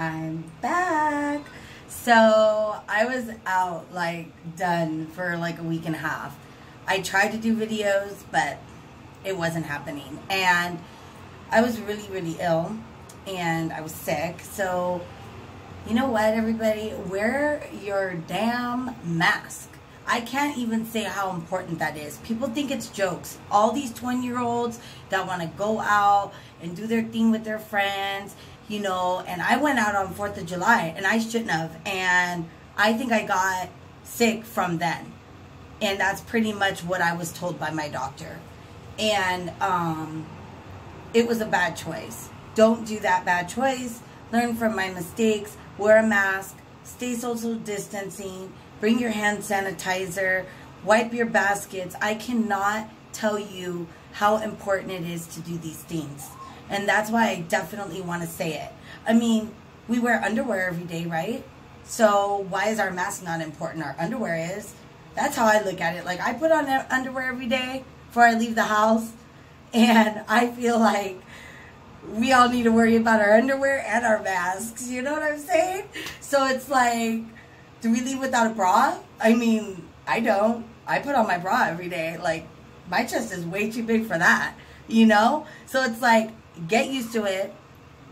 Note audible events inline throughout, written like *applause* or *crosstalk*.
I'm back. So I was out like done for like a week and a half. I tried to do videos, but it wasn't happening. And I was really, really ill and I was sick. So, you know what, everybody? Wear your damn mask. I can't even say how important that is. People think it's jokes. All these 20 year olds that want to go out and do their thing with their friends, you know, and I went out on 4th of July and I shouldn't have. And I think I got sick from then. And that's pretty much what I was told by my doctor. And um, it was a bad choice. Don't do that bad choice. Learn from my mistakes. Wear a mask. Stay social distancing bring your hand sanitizer, wipe your baskets. I cannot tell you how important it is to do these things. And that's why I definitely want to say it. I mean, we wear underwear every day, right? So why is our mask not important? Our underwear is. That's how I look at it. Like I put on underwear every day before I leave the house. And *laughs* I feel like we all need to worry about our underwear and our masks. You know what I'm saying? So it's like do we leave without a bra? I mean, I don't. I put on my bra every day. Like, my chest is way too big for that, you know? So it's like, get used to it.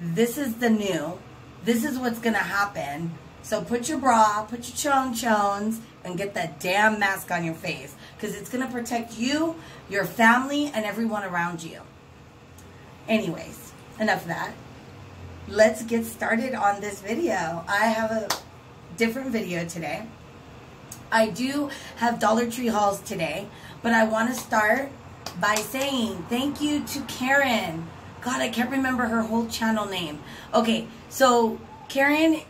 This is the new. This is what's going to happen. So put your bra, put your chon chons, and get that damn mask on your face. Because it's going to protect you, your family, and everyone around you. Anyways, enough of that. Let's get started on this video. I have a different video today. I do have Dollar Tree hauls today, but I want to start by saying thank you to Karen. God, I can't remember her whole channel name. Okay, so Karen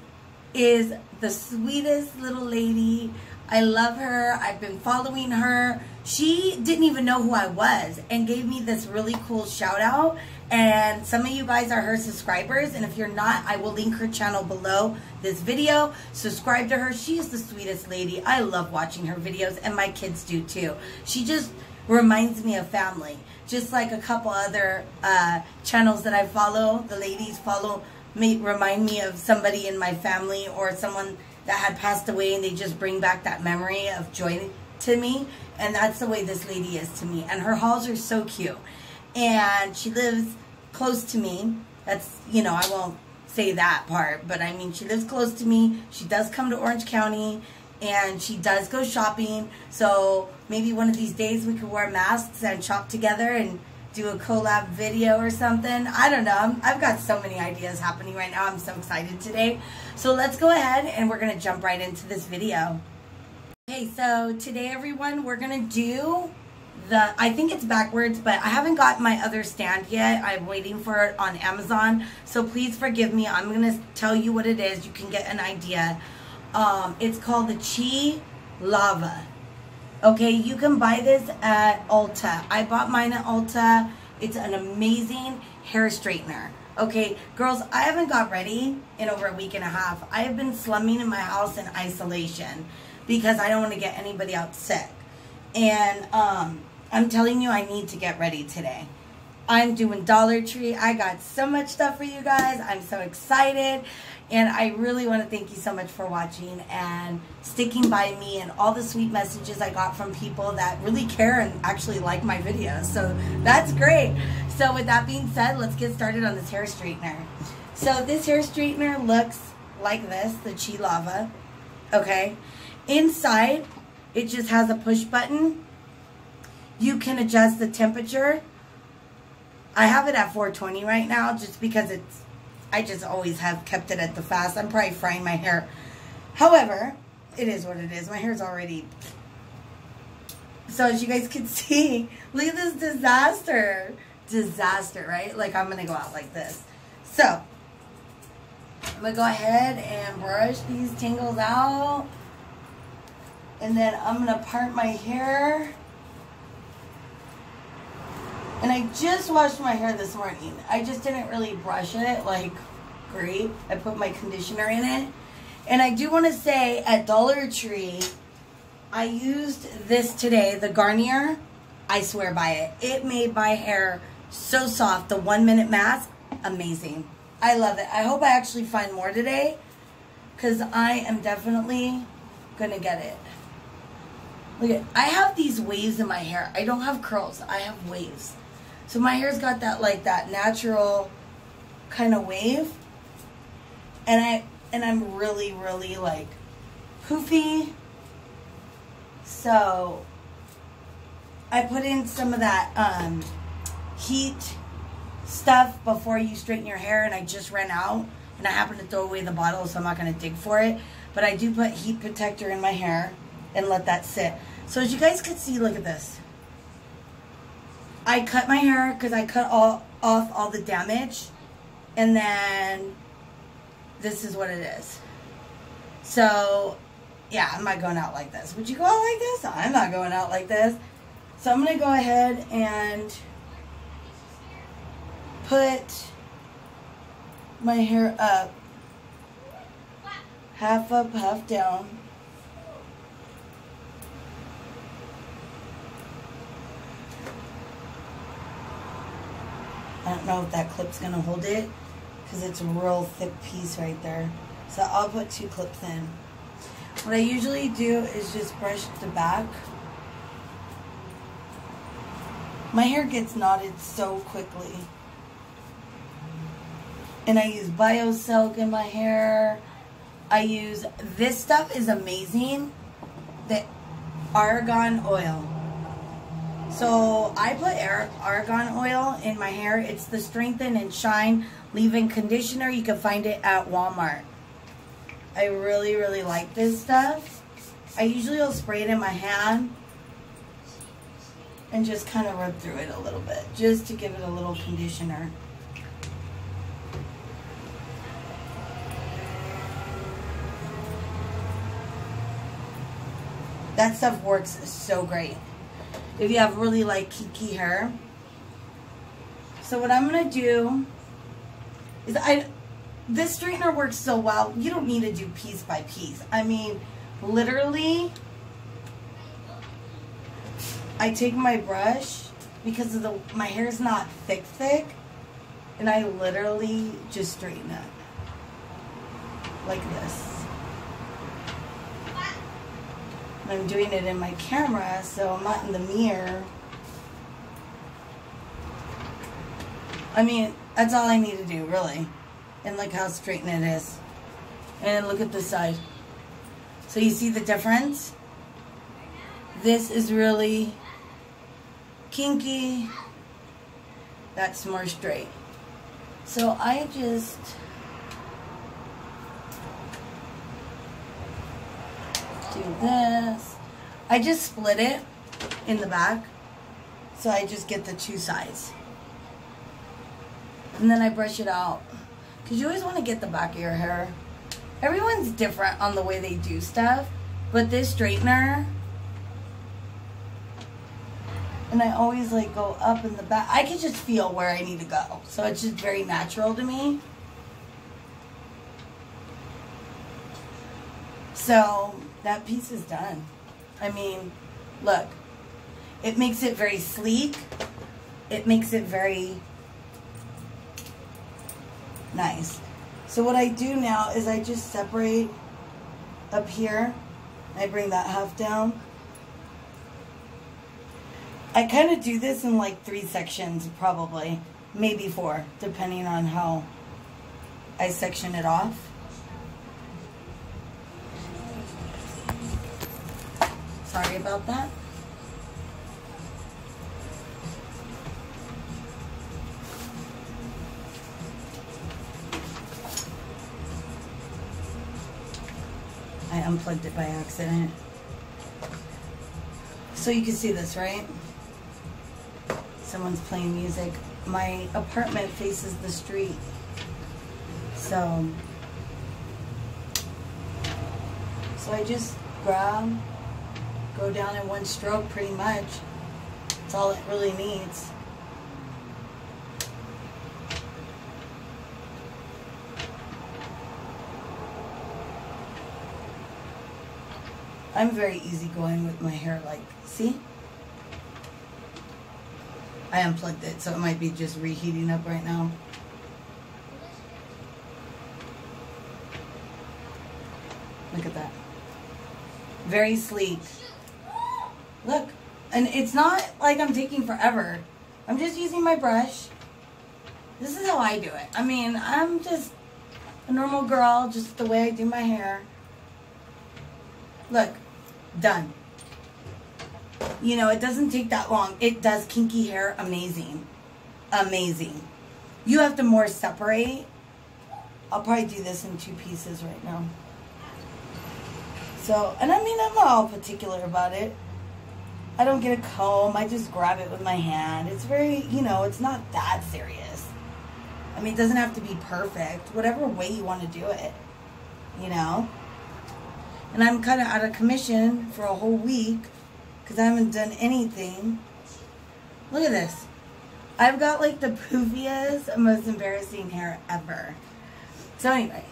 is the sweetest little lady. I love her. I've been following her. She didn't even know who I was and gave me this really cool shout out and some of you guys are her subscribers and if you're not i will link her channel below this video subscribe to her she is the sweetest lady i love watching her videos and my kids do too she just reminds me of family. Just like a couple other uh, channels that i follow the ladies follow me remind me of somebody in my family or someone that had passed away and they just bring back that memory of joy to me. And that's the way this lady is to me. And her hauls are so cute. And she lives close to me. That's, you know, I won't say that part, but I mean, she lives close to me. She does come to Orange County and she does go shopping. So maybe one of these days we could wear masks and shop together and do a collab video or something. I don't know. i have got so many ideas happening right now. I'm so excited today. So let's go ahead and we're going to jump right into this video. Okay, so today everyone, we're going to do the I think it's backwards, but I haven't got my other stand yet. I'm waiting for it on Amazon. So please forgive me. I'm going to tell you what it is. You can get an idea. Um, it's called the Chi Lava. Okay, you can buy this at Ulta. I bought mine at Ulta. It's an amazing hair straightener. Okay, girls, I haven't got ready in over a week and a half. I have been slumming in my house in isolation because I don't want to get anybody out sick. And um, I'm telling you, I need to get ready today. I'm doing Dollar Tree. I got so much stuff for you guys. I'm so excited. And I really want to thank you so much for watching and sticking by me and all the sweet messages I got from people that really care and actually like my videos. So that's great. So with that being said, let's get started on this hair straightener. So this hair straightener looks like this, the Chi Lava. Okay. Inside, it just has a push button you can adjust the temperature. I have it at 420 right now just because it's, I just always have kept it at the fast. I'm probably frying my hair. However, it is what it is. My hair's already, so as you guys can *laughs* see, look at this disaster. Disaster, right? Like I'm going to go out like this. So, I'm going to go ahead and brush these tangles out. And then I'm going to part my hair. And I just washed my hair this morning. I just didn't really brush it like great. I put my conditioner in it. And I do want to say at Dollar Tree, I used this today, the Garnier. I swear by it. It made my hair so soft. The one minute mask, amazing. I love it. I hope I actually find more today because I am definitely going to get it. Look at, I have these waves in my hair. I don't have curls. I have waves. So my hair's got that like that natural kind of wave. And I and I'm really really like poofy. So I put in some of that um, heat stuff before you straighten your hair and I just ran out and I happened to throw away the bottle so I'm not going to dig for it. But I do put heat protector in my hair and let that sit. So as you guys can see, look at this. I cut my hair because I cut all off all the damage. And then this is what it is. So, yeah, I'm not going out like this. Would you go out like this? I'm not going out like this. So I'm going to go ahead and put my hair up. Half up, half down. I don't know if that clip's going to hold it because it's a real thick piece right there. So I'll put two clips in. What I usually do is just brush the back. My hair gets knotted so quickly. And I use BioSilk in my hair. I use, this stuff is amazing. The argan oil. So I put argan oil in my hair. It's the Strengthen and Shine Leave-In Conditioner. You can find it at Walmart. I really, really like this stuff. I usually will spray it in my hand and just kind of rub through it a little bit just to give it a little conditioner. That stuff works so great if you have really like kinky hair. So what I'm going to do is I, this straightener works so well, you don't need to do piece by piece. I mean, literally, I take my brush because of the, my hair is not thick, thick, and I literally just straighten it like this. I'm doing it in my camera, so I'm not in the mirror. I mean, that's all I need to do, really. And look how straightened it is. And look at the side. So you see the difference? This is really kinky. That's more straight. So I just do this. I just split it in the back. So I just get the two sides. And then I brush it out. Because you always want to get the back of your hair. Everyone's different on the way they do stuff. But this straightener, and I always like go up in the back. I can just feel where I need to go. So it's just very natural to me. So that piece is done. I mean, look, it makes it very sleek. It makes it very nice. So what I do now is I just separate up here. I bring that half down. I kind of do this in like three sections probably, maybe four, depending on how I section it off. Sorry about that. I unplugged it by accident. So you can see this, right? Someone's playing music. My apartment faces the street. So, so I just grab go down in one stroke pretty much. That's all it really needs. I'm very easygoing with my hair, like, see? I unplugged it, so it might be just reheating up right now. Look at that. Very sleek. Look. And it's not like I'm taking forever. I'm just using my brush. This is how I do it. I mean, I'm just a normal girl, just the way I do my hair. Look, done. You know, it doesn't take that long. It does kinky hair amazing. Amazing. You have to more separate. I'll probably do this in two pieces right now. So, and I mean, I'm not all particular about it. I don't get a comb. I just grab it with my hand. It's very, you know, it's not that serious. I mean, it doesn't have to be perfect. Whatever way you want to do it, you know? And I'm kind of out of commission for a whole week because I haven't done anything. Look at this. I've got like the poofiest, most embarrassing hair ever. So anyway,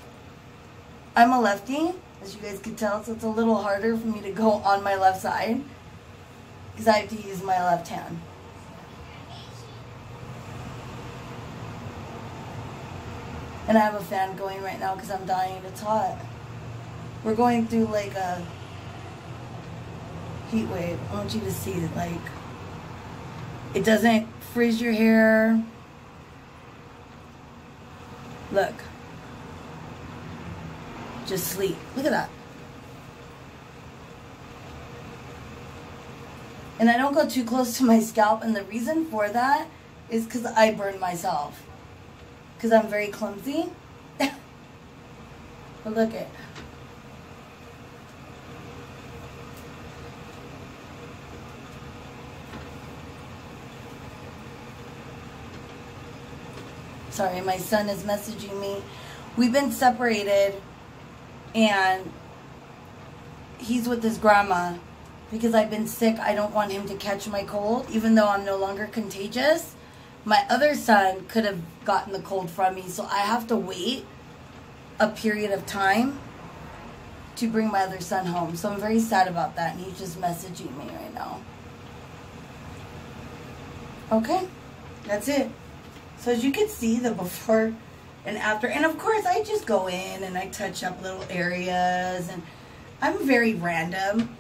I'm a lefty, as you guys can tell, so it's a little harder for me to go on my left side because I have to use my left hand. And I have a fan going right now because I'm dying. It's hot. We're going through like a heat wave. I want you to see it. Like, it doesn't freeze your hair. Look. Just sleep. Look at that. And I don't go too close to my scalp. And the reason for that is because I burn myself. Because I'm very clumsy. *laughs* but look it. Sorry, my son is messaging me. We've been separated and he's with his grandma because I've been sick. I don't want him to catch my cold, even though I'm no longer contagious. My other son could have gotten the cold from me, so I have to wait a period of time to bring my other son home. So I'm very sad about that, and he's just messaging me right now. Okay, that's it. So as you can see, the before and after, and of course I just go in and I touch up little areas, and I'm very random.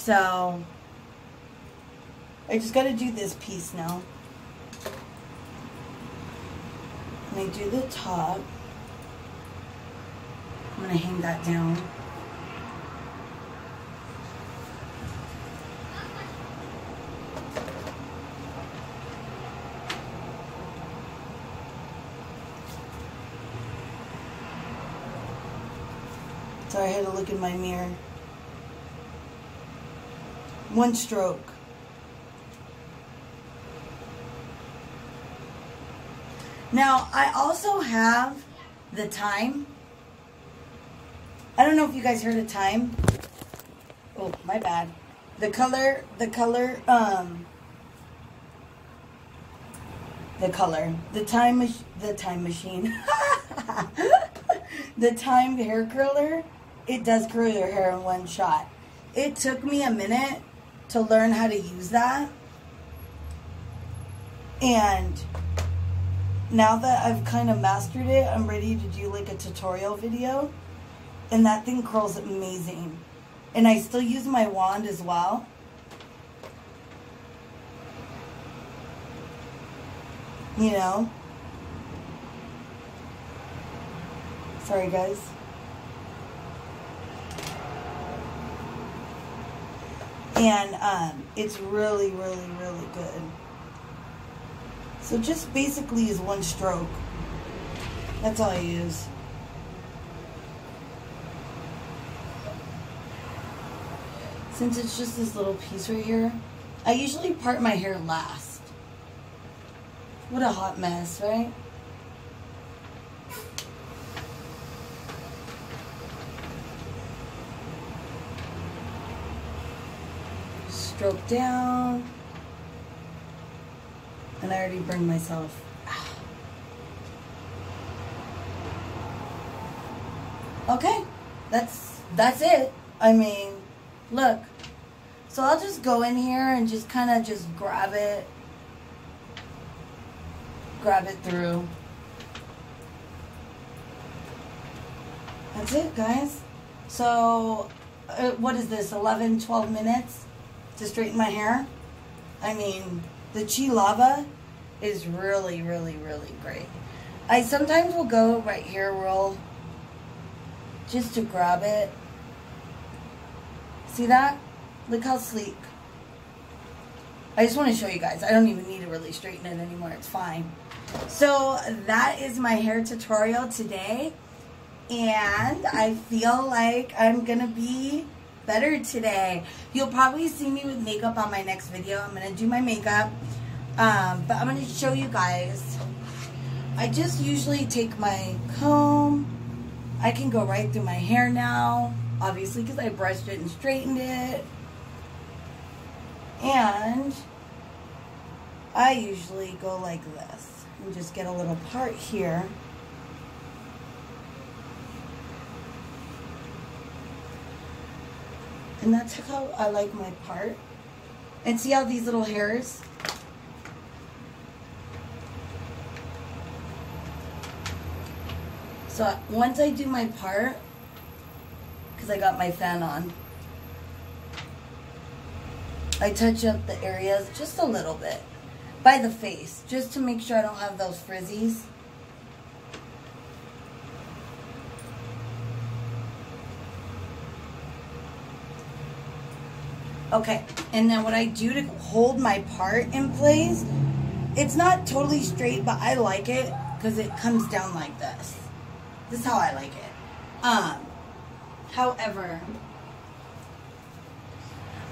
So I just got to do this piece now. And I do the top. I'm going to hang that down. Sorry, I had to look in my mirror. One stroke. Now, I also have the time. I don't know if you guys heard the time. Oh, my bad. The color, the color, um, the color, the time, the time machine, *laughs* the timed hair curler. It does curl your hair in one shot. It took me a minute to learn how to use that. And now that I've kind of mastered it, I'm ready to do like a tutorial video. And that thing curls amazing. And I still use my wand as well. You know? Sorry guys. And um, it's really, really, really good. So just basically is one stroke. That's all I use. Since it's just this little piece right here, I usually part my hair last. What a hot mess, right? Stroke down. And I already burned myself. Okay, that's that's it. I mean, look. So I'll just go in here and just kind of just grab it. Grab it through. That's it, guys. So, uh, what is this, 11, 12 minutes to straighten my hair? I mean, the Chi Lava is really, really, really great. I sometimes will go right here real, just to grab it. See that? Look how sleek. I just want to show you guys. I don't even need to really straighten it anymore. It's fine. So that is my hair tutorial today. And I feel like I'm going to be better today. You'll probably see me with makeup on my next video. I'm going to do my makeup. Um, but I'm going to show you guys. I just usually take my comb. I can go right through my hair now. Obviously because I brushed it and straightened it. And I usually go like this and just get a little part here. And that's how I like my part. And see how these little hairs? So once I do my part, because I got my fan on, I touch up the areas just a little bit by the face, just to make sure I don't have those frizzies. Okay, and then what I do to hold my part in place, it's not totally straight, but I like it because it comes down like this. This is how I like it. Um, however,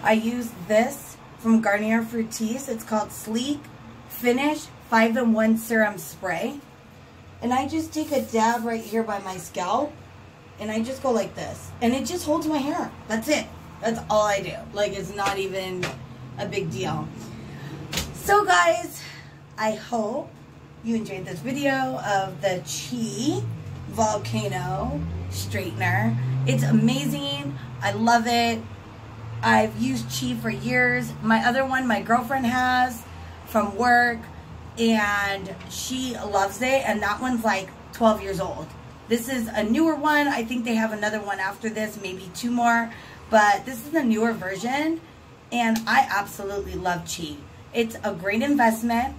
I use this from Garnier Fructis. It's called Sleek Finish 5-in-1 Serum Spray. And I just take a dab right here by my scalp. And I just go like this. And it just holds my hair. That's it. That's all I do. Like, it's not even a big deal. So, guys, I hope you enjoyed this video of the Chi Volcano Straightener. It's amazing. I love it. I've used Chi for years. My other one, my girlfriend has from work, and she loves it, and that one's like 12 years old. This is a newer one. I think they have another one after this, maybe two more. But this is the newer version, and I absolutely love Chi. It's a great investment.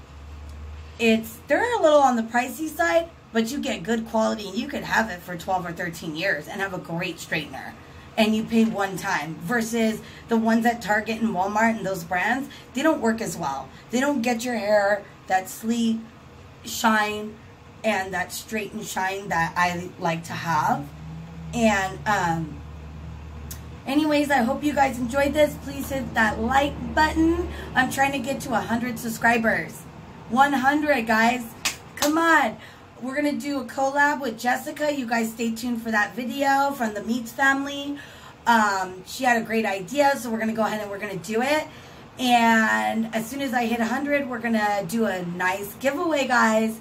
It's They're a little on the pricey side, but you get good quality, and you could have it for 12 or 13 years and have a great straightener and you pay one time versus the ones at Target and Walmart and those brands, they don't work as well. They don't get your hair that sleek shine and that straight and shine that I like to have. And um, anyways, I hope you guys enjoyed this. Please hit that like button. I'm trying to get to 100 subscribers. 100, guys. Come on. We're going to do a collab with Jessica. You guys stay tuned for that video from the Meats family. Um, she had a great idea, so we're going to go ahead and we're going to do it. And as soon as I hit 100, we're going to do a nice giveaway, guys.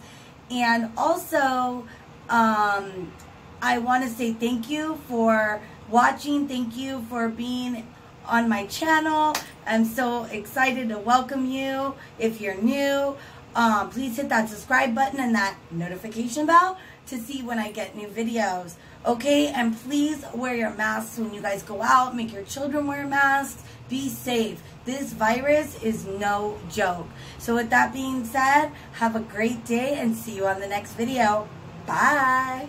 And also, um, I want to say thank you for watching. Thank you for being on my channel. I'm so excited to welcome you if you're new. Um, please hit that subscribe button and that notification bell to see when I get new videos. Okay, and please wear your masks when you guys go out. Make your children wear masks. Be safe. This virus is no joke. So with that being said, have a great day and see you on the next video. Bye.